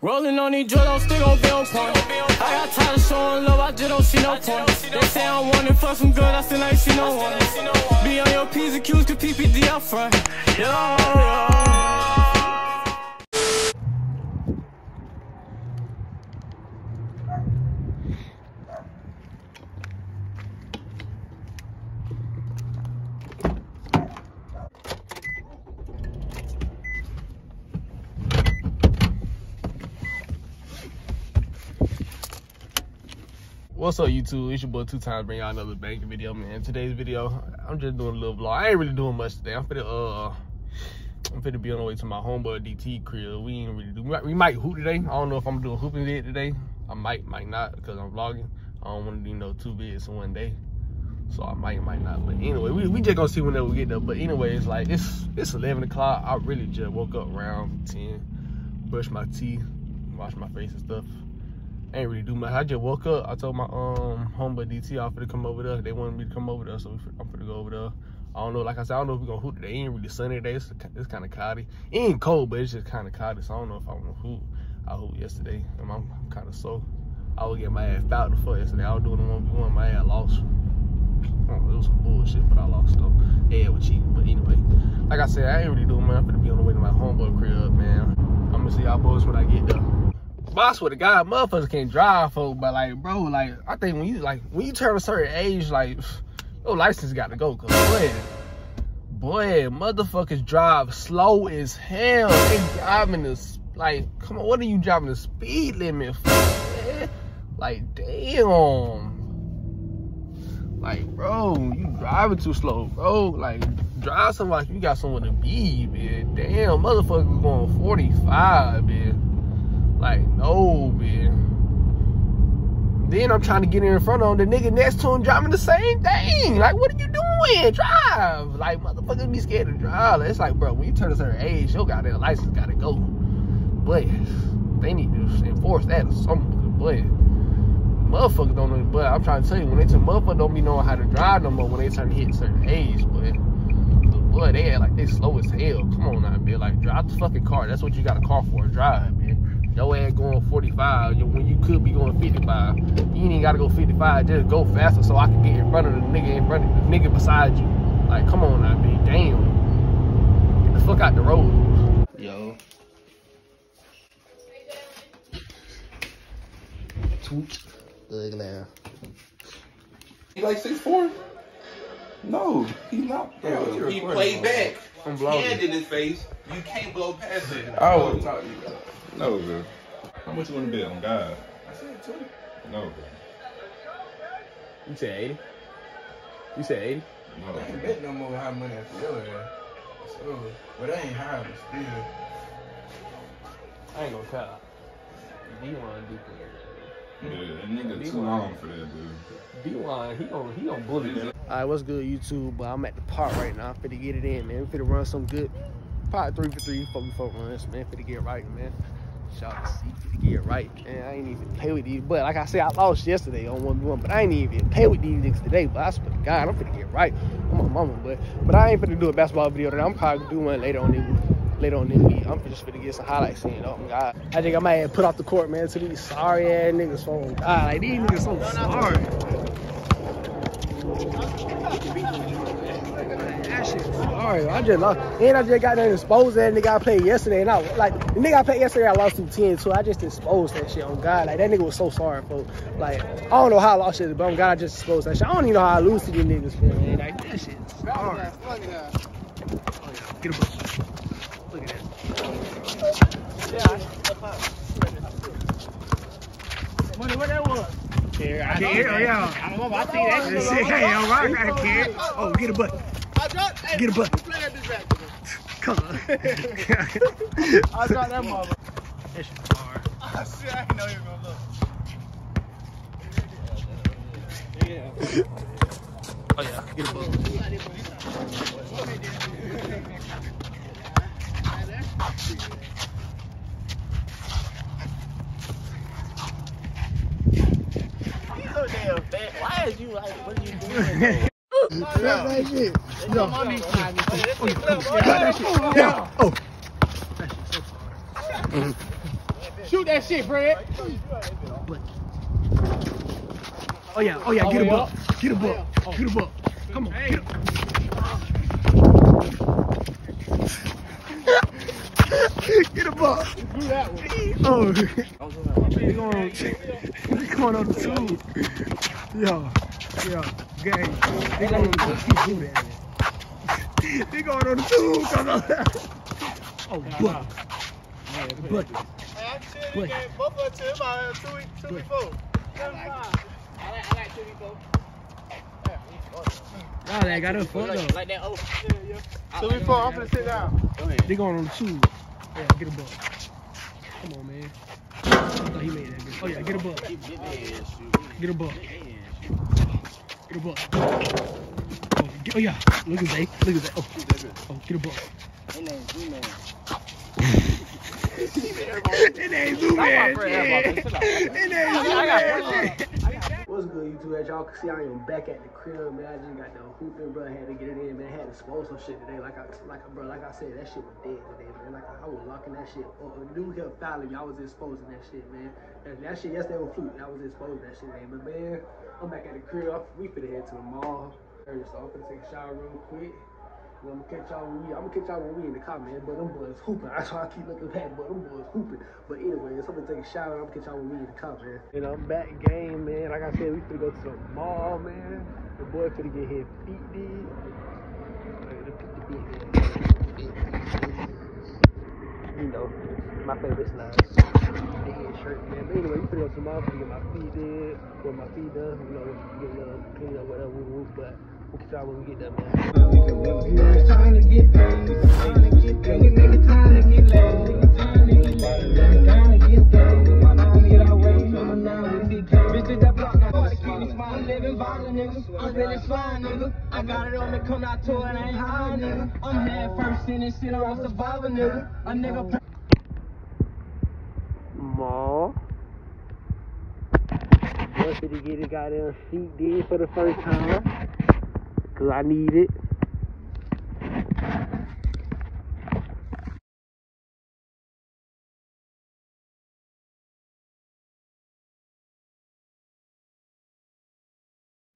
Rolling on these drugs, still gon' be on point. I got tired of showing love, I just don't see no point. They say I'm wanting for some good, I still ain't see no one. Be on your P's and Q's, cause PPD up front. Yeah, yeah. What's up YouTube? It's your boy two times bring y'all another banking video, man. Today's video, I'm just doing a little vlog. I ain't really doing much today. I'm finna uh I'm finna be on the way to my homeboy DT crib. We ain't really do we might, we might hoop today. I don't know if I'm doing hooping vid today. I might, might not, because I'm vlogging. I don't wanna do you know two vids in one day. So I might, might not. But anyway, we, we just gonna see whenever we get there. But anyway, it's like it's it's eleven o'clock. I really just woke up around ten, brushed my teeth, washed my face and stuff ain't really do much. I just woke up. I told my um homeboy DT off to come over there. They wanted me to come over there, so I'm gonna go over there. I don't know, like I said, I don't know if we're gonna hoot today. It ain't really sunny today. It's, it's kind of cloudy. It ain't cold, but it's just kind of cloudy. So I don't know if I wanna hoot. I hoot yesterday, and I'm kind of so. I was getting my ass fouled fuck yesterday. I was doing the one v one. My ass lost. Oh, it was some bullshit, but I lost though. Yeah, was cheating. But anyway, like I said, I ain't really doing much. I'm gonna be on the way to my homeboy crib, man. I'm gonna see y'all boys when I get there. But I swear to God, motherfuckers can't drive, folks. But like, bro, like, I think when you like when you turn a certain age, like, your license got to go. Cause boy, boy, motherfuckers drive slow as hell. They driving this like, come on, what are you driving the speed limit for? Man? Like, damn. Like, bro, you driving too slow, bro. Like, drive something like you got somewhere to be, man. Damn, motherfuckers going 45, man. Like, no, man. Then I'm trying to get in front of him. The nigga next to him driving the same thing. Like, what are you doing? Drive. Like, motherfuckers be scared to drive. It's like, bro, when you turn a certain age, your goddamn license gotta go. But they need to enforce that or something. But motherfuckers don't know. But I'm trying to tell you, when they turn motherfuckers don't be knowing how to drive no more when they turn to hit certain age. But boy, they act like they slow as hell. Come on now, man. Like, drive the fucking car. That's what you got a car for, drive. Your ass going 45 when you could be going 55. You ain't gotta go 55, just go faster so I can get in front of the nigga in front of the nigga beside you. Like, come on now, B. Damn. Get the fuck out the road. Yo. Tweet. Look now. He like six four? No, he's not. Bro, he played back. I'm Hand in his face. You can't blow past it. I was talking to you. No, bro. How much you want to bet on God? I said 20. No, bro. You said 80? You said 80? No. I ain't bet no more high money after your ass. So, but I ain't high, but still. I ain't gonna tell. D-Line do Yeah, that nigga too long for that, dude. D-Line, he gon' he gon' bully them. Alright, what's good YouTube? But I'm at the park right now. I'm finna get it in, man. I'm finna run some good probably three for three, four for four runs, man. Finna get right, man. Shout out to C, finna get right. Man, I ain't even play with these. But like I said, I lost yesterday on 1v1, but I ain't even play with these niggas today. But I swear to God, I'm finna get right. I'm my mama, but but I ain't finna do a basketball video today. I'm probably gonna do one later on in later on in the week. I'm just finna get some highlights in. Oh my God. I think I might have put off the court, man, to these sorry ass niggas. Oh God, like these niggas so sorry. That shit sorry. I just lost. And I just got done exposed that nigga I played yesterday. And I like the nigga I played yesterday, I lost to 10 too. I just exposed that shit on God. Like that nigga was so sorry, for Like, I don't know how I lost shit, but on God, I just exposed that shit. I don't even know how I lose to these niggas, man. Like that shit sorry. Oh, yeah. Get a. Look at that. Yeah, I Money, what that was? Yeah, I can't. Oh, yeah. I don't know. I see that shit. Hey, all right, I can't. Oh, get a butt. Get a butt. Come on. I got that mother. That shit's hard. I shit, I didn't know you were gonna look. Oh yeah, get a butt. Why is you like, what are you doing? Grab that shit. Yo. Oh, you got that shit. Yeah. Oh. That shit's so hard. Shoot that shit, Fred. Oh yeah, oh yeah, get a oh, buck. Get a buck. Get a buck. Come on, get a Get a buck. Oh, they going, they going on the tube. Yo, yo, gang. They going on the tube. They going on the tube. Come on. Oh, buck. Buck. Buck. Nah, they got a photo. Like that. Oh. Two before. I'm gonna sit down. They going on the tube. Yeah, get a buck. Come on, man. Thought he made that bitch. Oh yeah, get a buck. Get a buck. Get a buck. Oh, get, oh yeah, look at that. Look at that. Oh, oh get a buck. It ain't Zuman. shit. It ain't Zuman. shit. What's good, YouTube? As y'all can see, I am back at the crib, man. I just got the hooping, bro. I had to get it in, man. I had to expose some shit today. Like I, like bro, like I said, that shit was dead today, man. Like I, I was locking that shit. up. kept fouling me. I was exposing that shit, man. And that shit yesterday was fluke. I was exposing that shit, man. But man, I'm back at the crib. We finna head to the mall. So I'm finna take a shower real quick. Well, I'm gonna catch y'all when we, I'm gonna catch y'all when we in the man. But them boys hooping. That's why I keep looking back, but them boys hooping. But anyway, I'm gonna take a shower. I'm gonna catch y'all when we in the man. And I'm back game, man. Like I said, we finna go to the mall, man. The boy finna get his feet did. You know, my favorite slide. Dead shirt, man. But anyway, we finna go to the mall, finna get my feet did, what my feet done, you know, get a little clean up, whatever, but we'll catch y'all when we get there, man. I'm feeling fine, nigga. I got it on me, come out to it, I ain't high, nigga. I'm head first in this shit, I'm a survivor, nigga. A nigga Mall. Wanted to get his goddamn feet did for the first time. Cause I need it.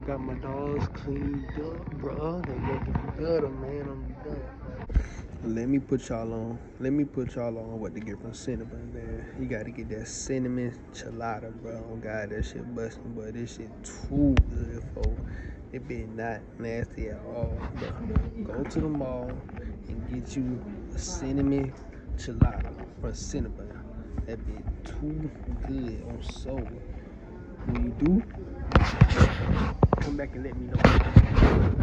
Got my dogs cleaned up, bro. They looking good, man. I'm done. Let me put y'all on. Let me put y'all on what to get from Cinnabon, man. You gotta get that cinnamon Chillatta, bro. Oh God, that shit busting, but this shit too good for. It be not nasty at all. Go to the mall and get you a cinnamon Chillatta from Cinnabon. That be too good on soul. When you do, come back and let me know.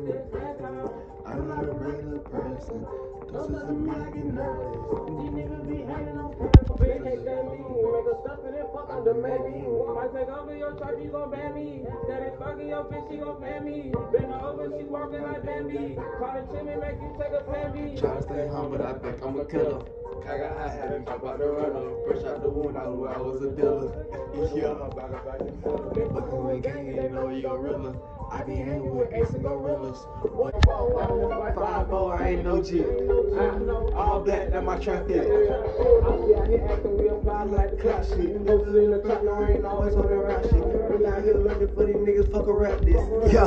regular person. This is a million dollars. Might take over your truck, you gon' ban me. Steady fucking your bitch, she gon' ban me. Bend her over, she walking like Bambi. Call the chimney, make you take a plan B. Try to stay humble, I think I'm a killer. I got high and jump out the runner. Fresh out the wound, I knew I was a dealer. Yeah, fucking with gang, you know you a realer. I be hanging with ace and gorillas. Five four, I ain't no jit. All black, that my trap hit. Like clock shit. Posted in the trap, no, I ain't always on the rap shit. Really out here looking for these niggas, fuck rap this. Yeah,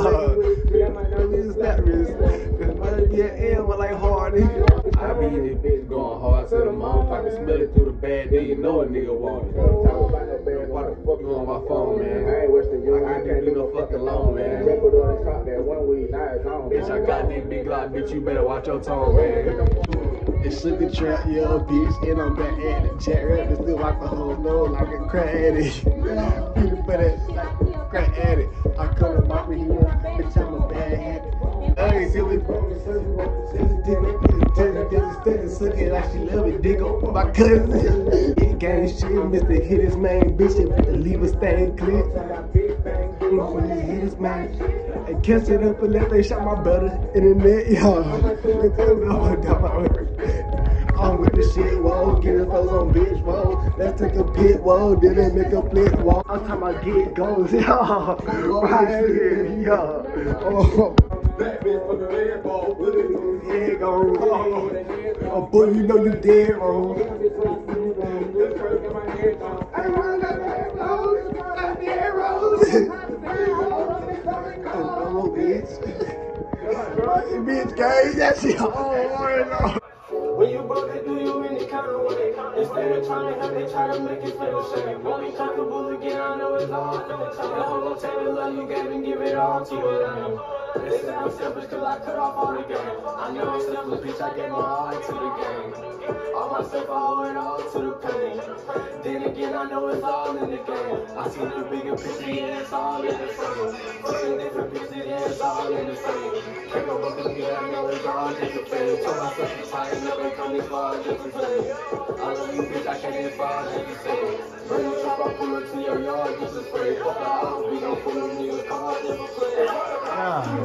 this is that risk. Might be an M, but like hard. I be in this bitch going hard to the mom. I can smell it through the bag, then you know a nigga want it. Talk about that bad, on my phone, man. I ain't Western Young. I can't do no fucking loan, man. Record on the top that one week. Now it's. Bitch, I got this big lock. Bitch, you better watch your tone, man. It's Sugar Trap, yeah, bitch. And I'm back at the chat rap. It's still like a whole load, like a crack addict. People put it like crack addict. I ain't silly, sensitive, suck it like she love it, dig up my cousin. It gang shit, Mr. Hit his man, bitch, it leave a stain clip. When he hit his man, and catch it up and let they shot my brother in the net, y'all. I'm with the shit, whoa, get his clothes on, bitch, whoa. Let's take a pit, whoa, then they make a flip, whoa. I'm talking about get goes, y'all. Right here, y'all. Oh. That bitch fucking red ball, put it on his head gone. Oh, boy, you know you dead wrong. I run that red rose, that dead rose. Oh, bitch. Bitch, gang, that shit hard. When you broke it, do you any kind of way? Instead of trying to help, they try to make it feel shame. Won't be comfortable again, I know it's all. I know it's all. The whole tell me love you gave and give it all to it. They say I'm selfish cause I cut off all the game. I know I'm selfish, bitch, I gave my all to the game. All myself, I owe it all to the pain. Then again, I know it's all in the game. I see the bigger picture, yeah, it's all in the same. Fucking different picture, yeah, it's all in the same. Can't go back and I know it's all just a fame. Told myself to tighten up and come this far just to play. I love you, bitch, I can't get far just to say. Bring the truck, I pull up to your yard just to spray. Fuck we gon' pull them niggas, come just to play. Ah,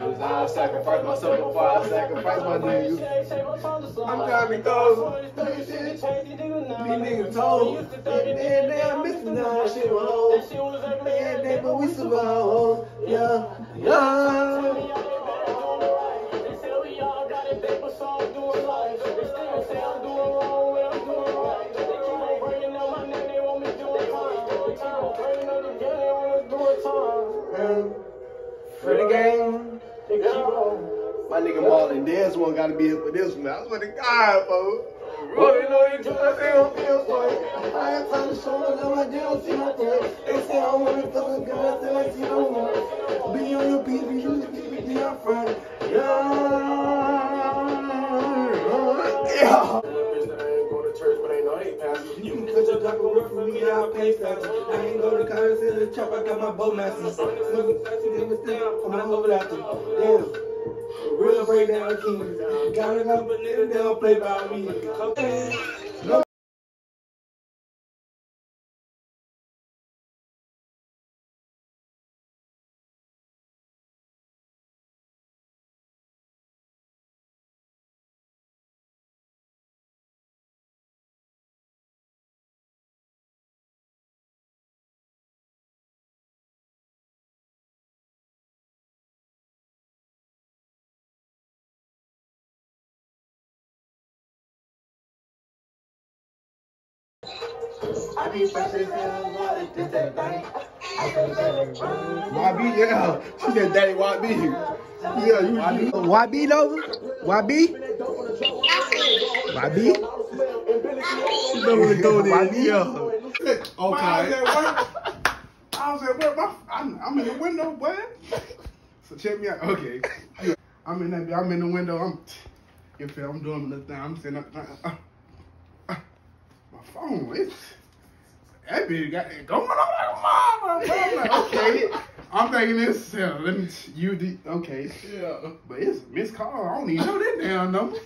Cause I sacrifice myself before I sacrifice my niggas. I'm trying to. These niggas told. Man, damn, missing that shit, whoa. Man, damn, but we survive, oh. Yeah, yeah. Nigga Marlon Dez one gotta be here for this one. I swear to God, folks. Rolling on you till I say I'm feel for I ain't trying to show them that I don't see no threat. They say I want to fuck a girl, I say I see no one. Be on your beat, be you, be be up front. Yeah. You can cut your duck away from me, I'll pay fast. I ain't go to college in the chop, I got my bow master. Smoking fast, you never step, I'm not over after. Damn. Real breakdown king. Got it up, but nigga, they don't play by me. YB, yeah. She said, Daddy, YB. Yeah, you, you. YB, though? YB? YB? You know who to go there. YB? Yeah. Okay. I was at work. My, I'm, I'm in the window, boy. So check me out. Okay. I'm in that. I'm in the window. I'm. You feel? I'm doing the thing. I'm sitting up. Uh, uh, my phone. It's that bitch got it going on like a mama. I'm like, okay. I'm thinking this. Uh, let me. You the okay. Yeah. But it's missed call. I don't even know that damn number.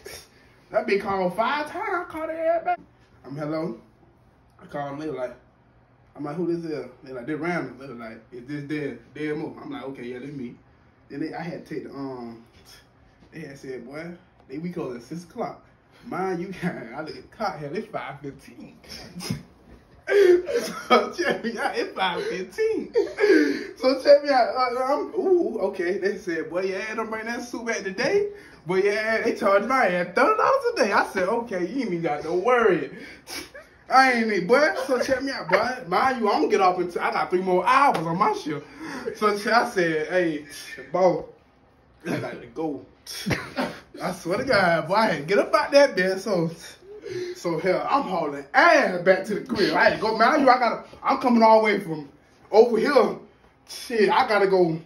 That bitch called five times. I called her back. I'm hello. I call them. They were like. I'm like, who this is? They like, they're random. They like, is this dead? Dead move. I'm like, okay, yeah, that's me. Then they, I had to take the, um, they had said, boy, they, we close at 6 o'clock. Mind you, I look at clock here, it's 5.15. so check me out. It's five fifteen. So check me out. Uh, I'm, ooh, okay. They said, boy, yeah, don't bring that suit back today. But yeah, they charged my ass thirty dollars a day. I said, okay, you ain't even got no worry. I ain't even, boy. So check me out, boy. Mind you, I'm gonna get off until I got three more hours on my shift. So I said, hey, boss, I got to go. I swear to God, boy, I had to get up out that bed. So, so hell, I'm hauling ass back to the crib. I had to go. Mind you, I gotta. I'm coming all the way from over here. Shit, I gotta go.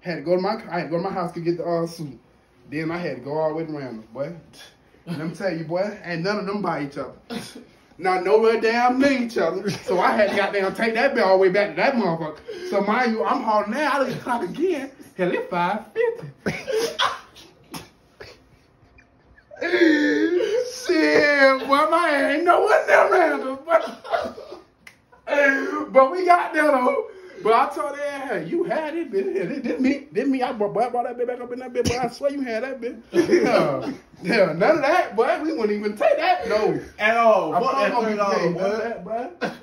Had to go to my. I had to go to my house to get the uh, suit. Then I had to go all the way to Randall, boy. Let me tell you, boy, ain't none of them by each other. Not nowhere damn near each other. So I had to goddamn take that bill all the way back to that motherfucker. So mind you, I'm hauling that. Look at the clock again. Hell, it's 550. Shit, boy, my ass ain't know what's that Randall. But, but we got there though. But I told her, hey, you had it, bitch. This, this me, this me. I brought, I brought that bitch back up in that bitch, but I swear you had that bitch. Yeah, yeah, none of that, boy. We wouldn't even take that, no. At all. I'm Fuck that gonna be dollars, none of that, boy. Oh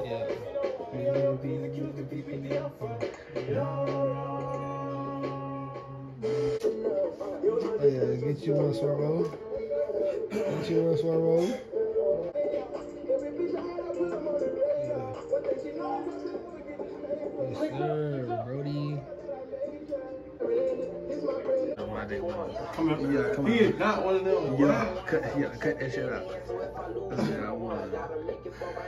yeah, mm-hmm. Get you one swallow. Get you one swallow. Yes, sir, My day. Come on. Yeah, come He on. is not one of them. Yeah, cut, yeah, cut that shit out. That's what I want.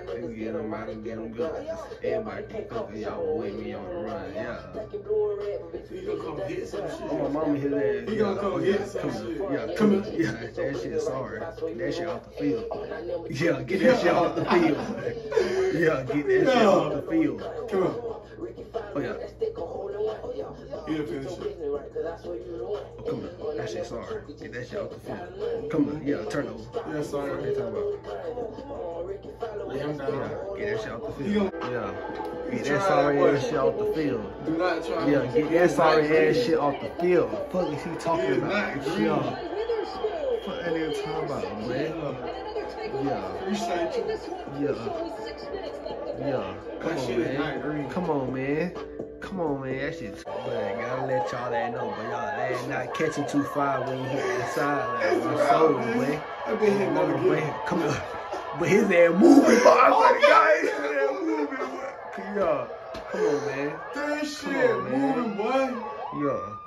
They can get them out and get them good. Everybody keep cooking, y'all will wait me on the run. Yeah. He gonna come get some shit. Oh, my mama hit that. He yeah, gonna come yeah, get some come, shit. Yeah, Come come, here. yeah, that shit is sorry. That shit off the field. Yeah, get that shit off the field. Yeah, get that shit off the field. Come on. Oh yeah, He'll finish it. oh, come on, that shit sorry. Get that shit off the field. Come on, yeah, turn over. Yeah, What sorry. they talking about? Lay him Yeah, down. get that shit off the field. Yeah, get that sorry ass shit off the field. Do not try. Yeah, get that sorry ass shit off the field. Fuck is he He talking about? not green. Yeah. Fuck that nigga talking about, man. Yeah. Appreciate you. Yeah. Yeah. Come on, shit is not man. Come on, man. Come on, man. That shit's. But I gotta let y'all that know. But y'all that not catching too far when you hit the that sideline. My soul, man. I been hitting that Man, again. Come on. But his ass moving, boy. I swear to God, his ass moving, boy. Yeah. Come on, man. That shit on, man. moving, boy. Yeah.